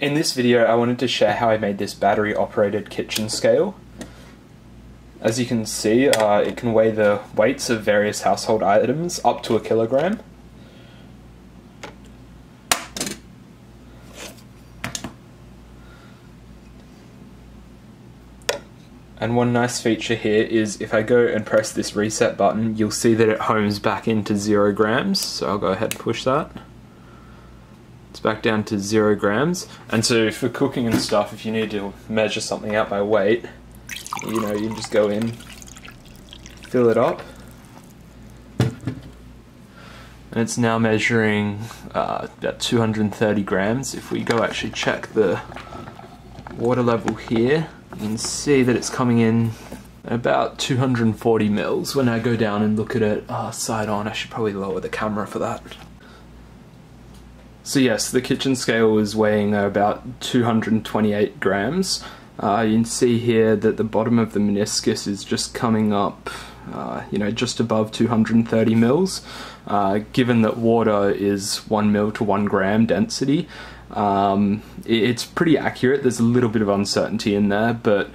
In this video I wanted to share how I made this battery operated kitchen scale. As you can see, uh, it can weigh the weights of various household items up to a kilogram. And one nice feature here is if I go and press this reset button, you'll see that it homes back into zero grams. So I'll go ahead and push that. Back down to zero grams. And so for cooking and stuff, if you need to measure something out by weight, you know, you just go in, fill it up. And it's now measuring uh, about 230 grams. If we go actually check the water level here, you can see that it's coming in about 240 mils. When I go down and look at it uh, side on, I should probably lower the camera for that. So yes, the kitchen scale is weighing about 228 grams. Uh, you can see here that the bottom of the meniscus is just coming up, uh, you know, just above 230 mils. Uh, given that water is 1 mil to 1 gram density, um, it's pretty accurate. There's a little bit of uncertainty in there, but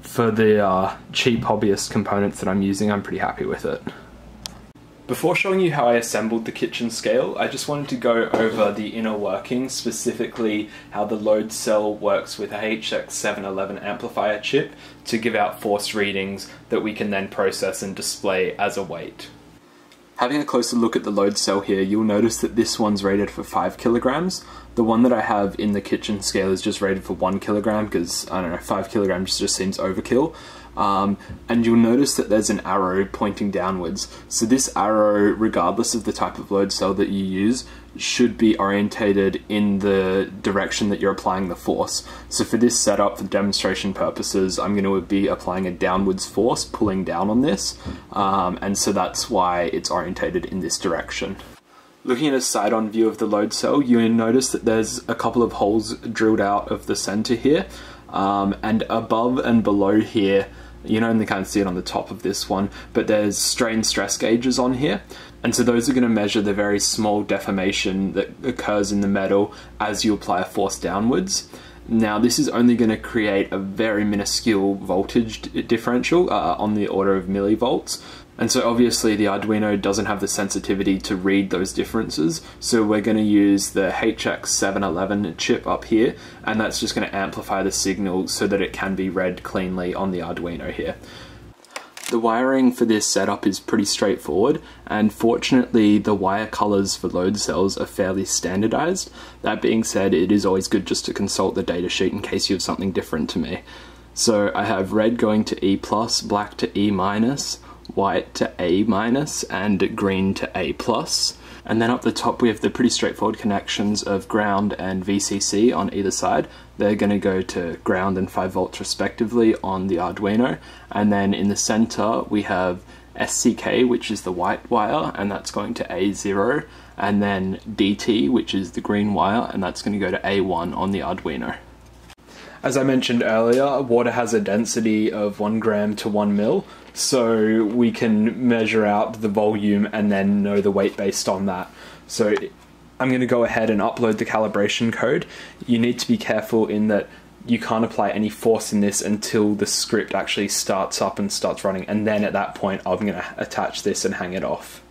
for the uh, cheap hobbyist components that I'm using, I'm pretty happy with it. Before showing you how I assembled the kitchen scale, I just wanted to go over the inner workings, specifically how the load cell works with a HX711 amplifier chip to give out force readings that we can then process and display as a weight. Having a closer look at the load cell here, you'll notice that this one's rated for 5 kilograms. The one that I have in the kitchen scale is just rated for 1 kilogram because, I don't know, 5 kilograms just seems overkill. Um, and you'll notice that there's an arrow pointing downwards. So this arrow, regardless of the type of load cell that you use, should be orientated in the direction that you're applying the force. So for this setup, for demonstration purposes, I'm going to be applying a downwards force, pulling down on this, um, and so that's why it's orientated in this direction. Looking at a side-on view of the load cell, you'll notice that there's a couple of holes drilled out of the center here, um, and above and below here, you can only kind of see it on the top of this one, but there's strain stress gauges on here. And so those are going to measure the very small deformation that occurs in the metal as you apply a force downwards. Now this is only going to create a very minuscule voltage differential uh, on the order of millivolts. And so obviously the Arduino doesn't have the sensitivity to read those differences. So we're going to use the HX711 chip up here, and that's just going to amplify the signal so that it can be read cleanly on the Arduino here. The wiring for this setup is pretty straightforward, and fortunately the wire colors for load cells are fairly standardized. That being said, it is always good just to consult the datasheet in case you have something different to me. So I have red going to E+, plus, black to E-, minus, white to A minus and green to A plus. And then up the top we have the pretty straightforward connections of ground and VCC on either side. They're going to go to ground and 5 volts respectively on the Arduino. And then in the center we have SCK which is the white wire and that's going to A0 and then DT which is the green wire and that's going to go to A1 on the Arduino. As I mentioned earlier, water has a density of 1 gram to 1 mil, so we can measure out the volume and then know the weight based on that. So I'm going to go ahead and upload the calibration code. You need to be careful in that you can't apply any force in this until the script actually starts up and starts running, and then at that point I'm going to attach this and hang it off.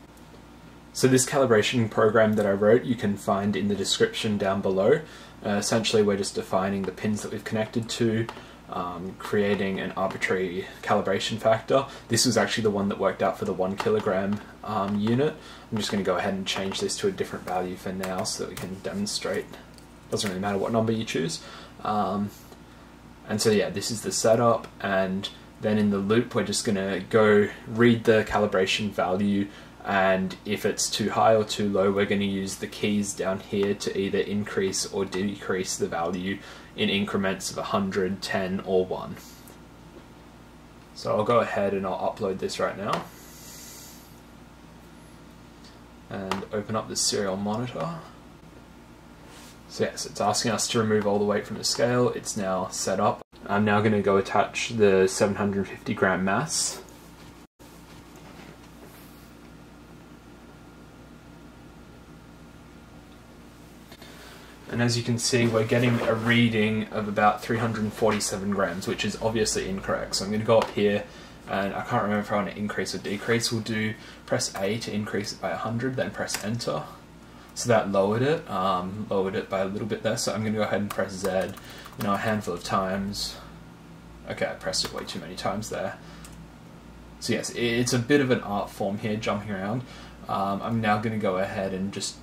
So this calibration program that I wrote you can find in the description down below. Uh, essentially we're just defining the pins that we've connected to, um, creating an arbitrary calibration factor. This was actually the one that worked out for the one kilogram um, unit. I'm just going to go ahead and change this to a different value for now so that we can demonstrate. Doesn't really matter what number you choose. Um, and so yeah, this is the setup and then in the loop we're just going to go read the calibration value and if it's too high or too low we're going to use the keys down here to either increase or decrease the value in increments of 100, 10 or 1. So I'll go ahead and I'll upload this right now and open up the serial monitor. So yes, it's asking us to remove all the weight from the scale, it's now set up. I'm now going to go attach the 750 gram mass And as you can see, we're getting a reading of about 347 grams, which is obviously incorrect. So I'm going to go up here, and I can't remember if I want to increase or decrease. We'll do press A to increase it by 100, then press Enter. So that lowered it, um, lowered it by a little bit there. So I'm going to go ahead and press Z, you know, a handful of times. Okay, I pressed it way too many times there. So yes, it's a bit of an art form here, jumping around. Um, I'm now going to go ahead and just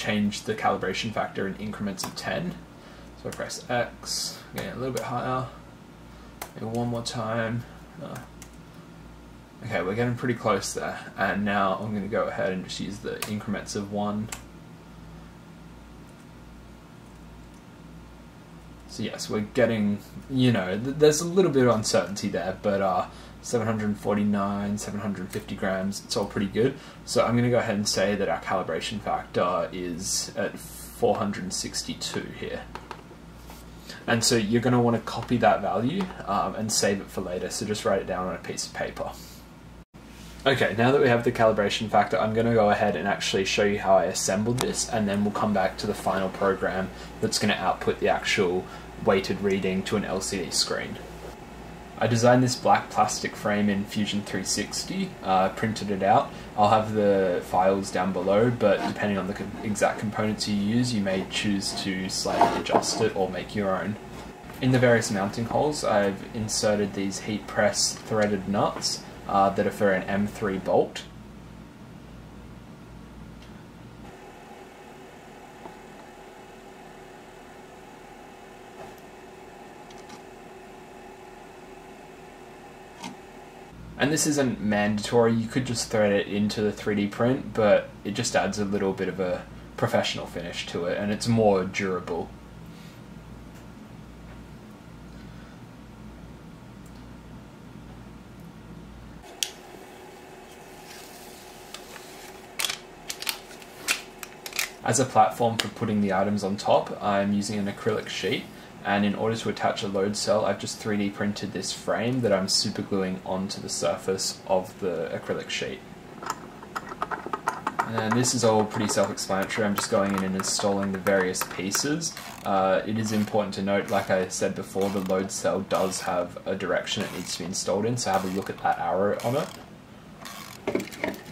change the calibration factor in increments of 10. So I press X, getting a little bit higher. Maybe one more time. Uh, okay, we're getting pretty close there. And now I'm going to go ahead and just use the increments of 1. So yes, we're getting, you know, th there's a little bit of uncertainty there, but uh, 749, 750 grams, it's all pretty good. So I'm going to go ahead and say that our calibration factor is at 462 here. And so you're going to want to copy that value um, and save it for later, so just write it down on a piece of paper. Okay, now that we have the calibration factor, I'm going to go ahead and actually show you how I assembled this, and then we'll come back to the final program that's going to output the actual weighted reading to an LCD screen. I designed this black plastic frame in Fusion 360, uh, printed it out. I'll have the files down below, but depending on the co exact components you use, you may choose to slightly adjust it or make your own. In the various mounting holes, I've inserted these heat press threaded nuts uh, that are for an M3 bolt. And this isn't mandatory, you could just thread it into the 3D print, but it just adds a little bit of a professional finish to it and it's more durable. As a platform for putting the items on top, I'm using an acrylic sheet and in order to attach a load cell I've just 3D printed this frame that I'm super gluing onto the surface of the acrylic sheet. And this is all pretty self-explanatory, I'm just going in and installing the various pieces. Uh, it is important to note, like I said before, the load cell does have a direction it needs to be installed in, so have a look at that arrow on it.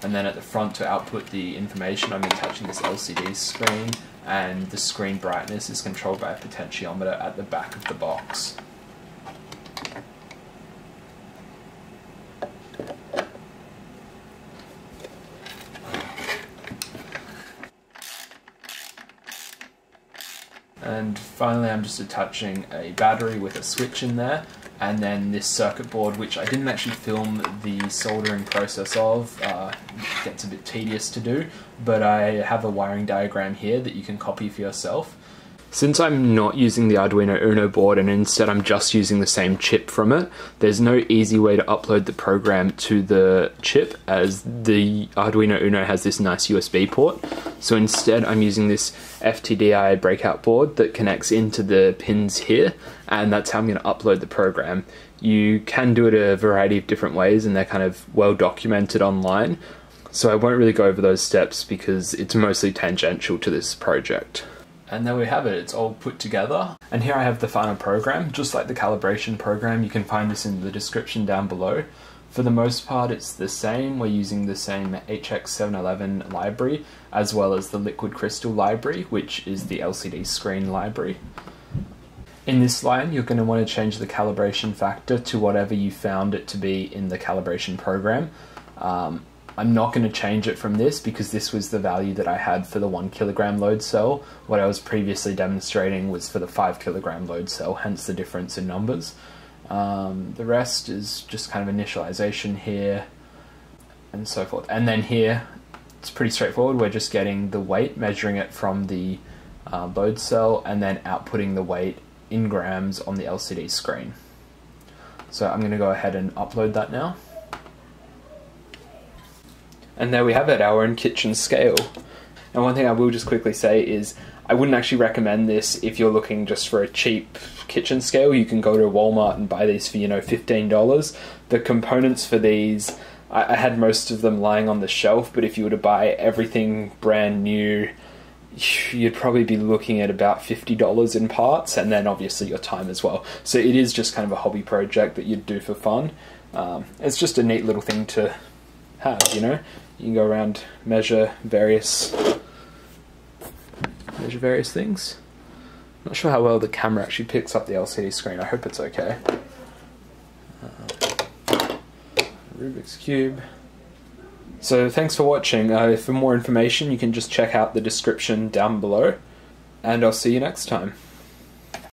And then at the front to output the information, I'm attaching this LCD screen and the screen brightness is controlled by a potentiometer at the back of the box. And finally I'm just attaching a battery with a switch in there and then this circuit board which I didn't actually film the soldering process of uh, gets a bit tedious to do but I have a wiring diagram here that you can copy for yourself since I'm not using the Arduino Uno board and instead I'm just using the same chip from it, there's no easy way to upload the program to the chip as the Arduino Uno has this nice USB port. So instead I'm using this FTDI breakout board that connects into the pins here and that's how I'm going to upload the program. You can do it a variety of different ways and they're kind of well documented online. So I won't really go over those steps because it's mostly tangential to this project. And there we have it, it's all put together. And here I have the final program, just like the calibration program, you can find this in the description down below. For the most part it's the same, we're using the same HX711 library, as well as the Liquid Crystal library, which is the LCD screen library. In this line, you're going to want to change the calibration factor to whatever you found it to be in the calibration program. Um, I'm not going to change it from this because this was the value that I had for the one kilogram load cell. What I was previously demonstrating was for the five kilogram load cell, hence the difference in numbers. Um, the rest is just kind of initialization here and so forth. And then here, it's pretty straightforward. We're just getting the weight, measuring it from the uh, load cell, and then outputting the weight in grams on the LCD screen. So I'm going to go ahead and upload that now. And there we have it, our own kitchen scale. And one thing I will just quickly say is I wouldn't actually recommend this if you're looking just for a cheap kitchen scale. You can go to Walmart and buy these for, you know, $15. The components for these, I, I had most of them lying on the shelf, but if you were to buy everything brand new, you'd probably be looking at about $50 in parts and then obviously your time as well. So it is just kind of a hobby project that you'd do for fun. Um, it's just a neat little thing to have, you know? You can go around, measure various measure various things. Not sure how well the camera actually picks up the LCD screen. I hope it's okay. Uh, Rubik's Cube. So thanks for watching. Uh, for more information, you can just check out the description down below, and I'll see you next time.